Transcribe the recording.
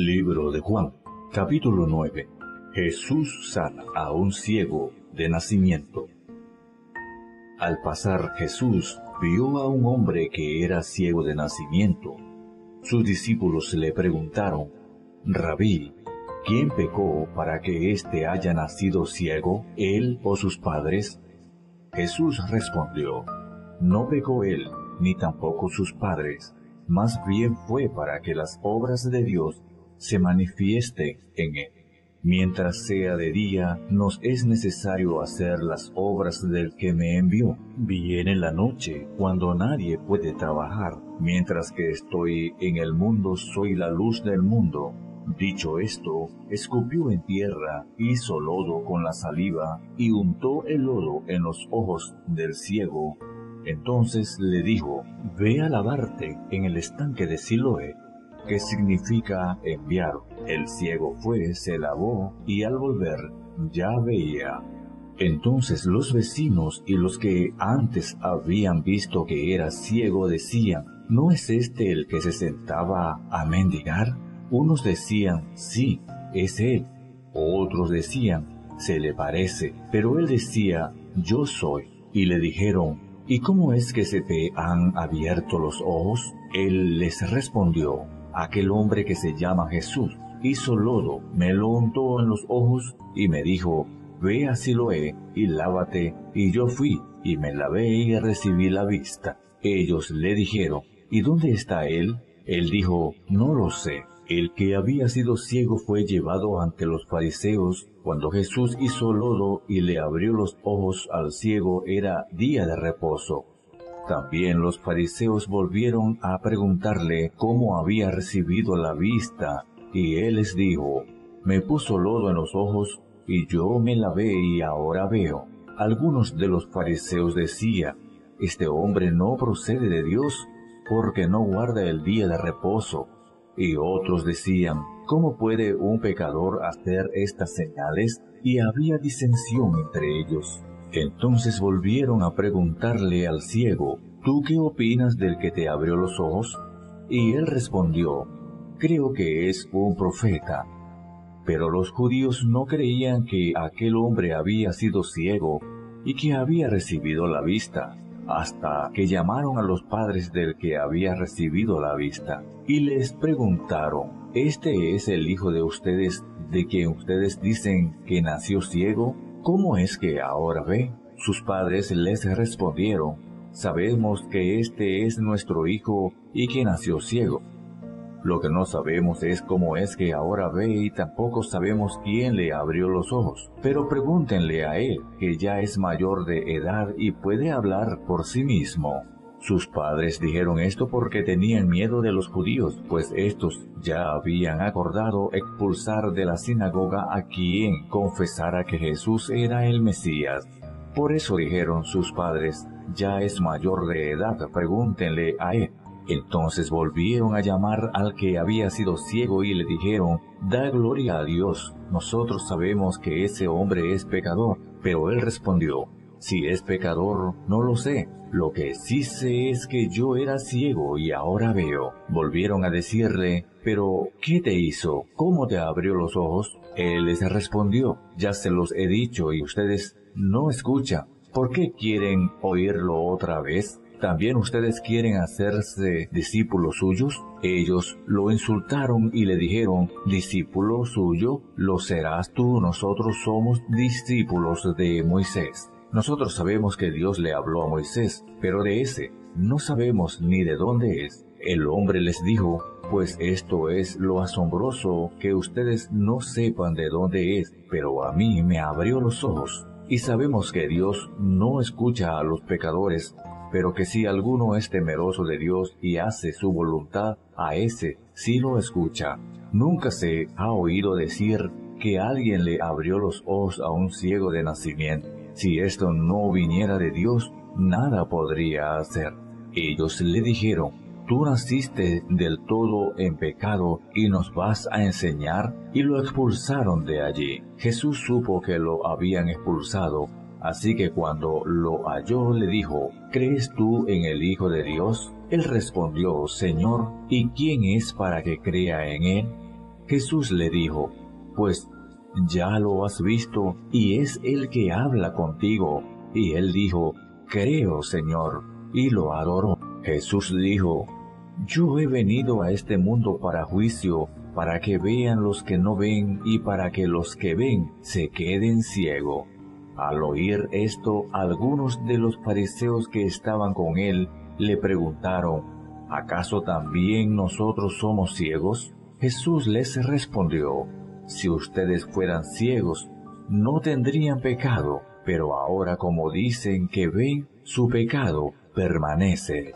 Libro de Juan, capítulo 9. Jesús sana a un ciego de nacimiento. Al pasar Jesús vio a un hombre que era ciego de nacimiento. Sus discípulos le preguntaron, Rabí, ¿quién pecó para que éste haya nacido ciego, él o sus padres? Jesús respondió, No pecó él, ni tampoco sus padres, más bien fue para que las obras de Dios se manifiesten en él. Mientras sea de día, nos es necesario hacer las obras del que me envió. Viene la noche, cuando nadie puede trabajar. Mientras que estoy en el mundo, soy la luz del mundo. Dicho esto, escupió en tierra, hizo lodo con la saliva y untó el lodo en los ojos del ciego. Entonces le dijo, Ve a lavarte en el estanque de Siloé que significa enviar. El ciego fue, se lavó y al volver ya veía. Entonces los vecinos y los que antes habían visto que era ciego decían, ¿no es este el que se sentaba a mendigar? Unos decían, sí, es él. Otros decían, se le parece. Pero él decía, yo soy. Y le dijeron, ¿y cómo es que se te han abierto los ojos? Él les respondió, aquel hombre que se llama Jesús hizo lodo, me lo untó en los ojos y me dijo, ve a Siloé y lávate. Y yo fui y me lavé y recibí la vista. Ellos le dijeron, ¿y dónde está él? Él dijo, no lo sé. El que había sido ciego fue llevado ante los fariseos. Cuando Jesús hizo lodo y le abrió los ojos al ciego era día de reposo. También los fariseos volvieron a preguntarle cómo había recibido la vista, y él les dijo, me puso lodo en los ojos, y yo me lavé y ahora veo. Algunos de los fariseos decían, este hombre no procede de Dios, porque no guarda el día de reposo. Y otros decían, ¿cómo puede un pecador hacer estas señales? Y había disensión entre ellos. Entonces volvieron a preguntarle al ciego, ¿tú qué opinas del que te abrió los ojos? Y él respondió, creo que es un profeta. Pero los judíos no creían que aquel hombre había sido ciego y que había recibido la vista, hasta que llamaron a los padres del que había recibido la vista, y les preguntaron, ¿este es el hijo de ustedes de quien ustedes dicen que nació ciego? ¿Cómo es que ahora ve? Sus padres les respondieron, sabemos que este es nuestro hijo y que nació ciego. Lo que no sabemos es cómo es que ahora ve y tampoco sabemos quién le abrió los ojos. Pero pregúntenle a él, que ya es mayor de edad y puede hablar por sí mismo. Sus padres dijeron esto porque tenían miedo de los judíos, pues estos ya habían acordado expulsar de la sinagoga a quien confesara que Jesús era el Mesías. Por eso dijeron sus padres, ya es mayor de edad, pregúntenle a él. Entonces volvieron a llamar al que había sido ciego y le dijeron, Da gloria a Dios, nosotros sabemos que ese hombre es pecador. Pero él respondió, Si es pecador, no lo sé, lo que sí sé es que yo era ciego y ahora veo. Volvieron a decirle, pero ¿qué te hizo? ¿Cómo te abrió los ojos? Él les respondió, ya se los he dicho y ustedes no escuchan. ¿Por qué quieren oírlo otra vez? ¿También ustedes quieren hacerse discípulos suyos? Ellos lo insultaron y le dijeron, discípulo suyo, lo serás tú, nosotros somos discípulos de Moisés. Nosotros sabemos que Dios le habló a Moisés, pero de ese no sabemos ni de dónde es. El hombre les dijo, pues esto es lo asombroso que ustedes no sepan de dónde es, pero a mí me abrió los ojos. Y sabemos que Dios no escucha a los pecadores, pero que si alguno es temeroso de Dios y hace su voluntad, a ese sí lo escucha. Nunca se ha oído decir que alguien le abrió los ojos a un ciego de nacimiento. Si esto no viniera de Dios, nada podría hacer. Ellos le dijeron, tú naciste del todo en pecado y nos vas a enseñar, y lo expulsaron de allí. Jesús supo que lo habían expulsado, así que cuando lo halló le dijo, ¿crees tú en el Hijo de Dios? Él respondió, Señor, ¿y quién es para que crea en él? Jesús le dijo, Pues ya lo has visto y es el que habla contigo. Y él dijo, Creo, Señor, y lo adoró. Jesús dijo, Yo he venido a este mundo para juicio, para que vean los que no ven y para que los que ven se queden ciegos. Al oír esto, algunos de los fariseos que estaban con él le preguntaron, ¿acaso también nosotros somos ciegos? Jesús les respondió, si ustedes fueran ciegos, no tendrían pecado, pero ahora como dicen que ven, su pecado permanece.